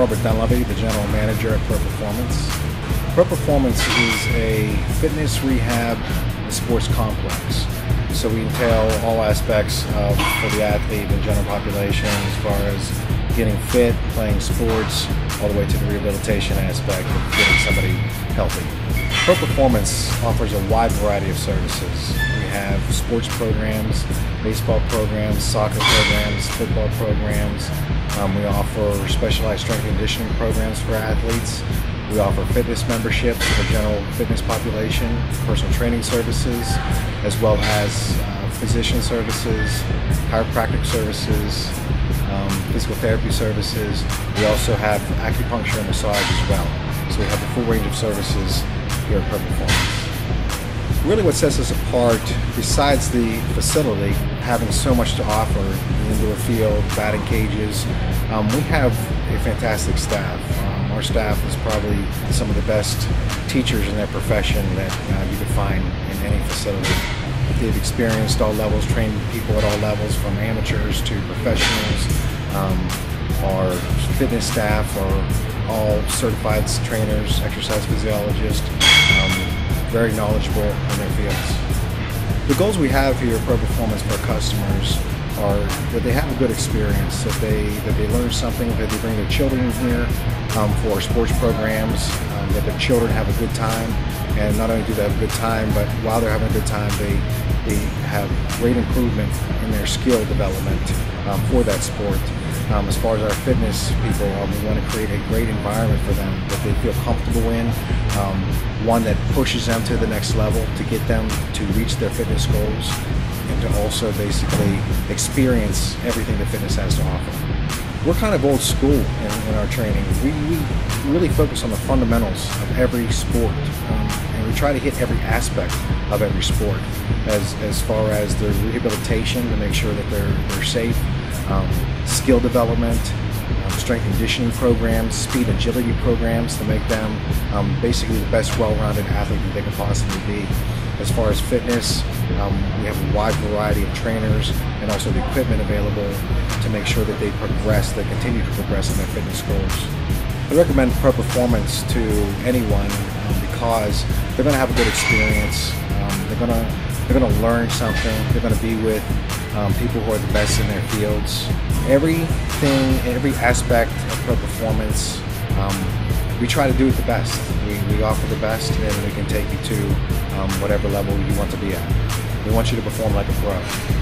Robert Dunleavy, the General Manager at Pro Performance. Pro Performance is a fitness rehab and sports complex. So we entail all aspects of, for the athlete and general population as far as getting fit, playing sports, all the way to the rehabilitation aspect of getting somebody healthy. Pro Performance offers a wide variety of services. We have sports programs, baseball programs, soccer programs, football programs. Um, we offer specialized strength and conditioning programs for athletes. We offer fitness memberships for the general fitness population, personal training services, as well as uh, physician services, chiropractic services, um, physical therapy services. We also have acupuncture and massage as well. So we have a full range of services here at Pro Performance. Really what sets us apart, besides the facility having so much to offer, the indoor field, batting cages, um, we have a fantastic staff. Um, our staff is probably some of the best teachers in their profession that uh, you could find in any facility. They've experienced all levels, trained people at all levels, from amateurs to professionals. Um, our fitness staff are all certified trainers, exercise physiologists, um, very knowledgeable in their fields. The goals we have here at Pro Performance for customers are that they have a good experience, that they that they learn something, that they bring their children here um, for sports programs, um, that their children have a good time, and not only do they have a good time, but while they're having a good time, they they have great improvement in their skill development um, for that sport. Um, as far as our fitness people, um, we want to create a great environment for them that they feel comfortable in, um, one that pushes them to the next level to get them to reach their fitness goals and to also basically experience everything that fitness has to offer. We're kind of old school in, in our training. We, we, really focus on the fundamentals of every sport, um, and we try to hit every aspect of every sport, as as far as the rehabilitation to make sure that they're they're safe, um, skill development, um, strength conditioning programs, speed agility programs to make them um, basically the best well-rounded athlete that they can possibly be. As far as fitness, um, we have a wide variety of trainers and also the equipment available to make sure that they progress, they continue to progress in their fitness goals. I recommend Pro Performance to anyone um, because they're going to have a good experience. Um, they're going to they're going to learn something. They're going to be with um, people who are the best in their fields. Everything, every aspect of Pro Performance, um, we try to do it the best. We, we offer the best, and we can take you to um, whatever level you want to be at. We want you to perform like a pro.